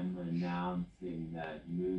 I'm announcing that you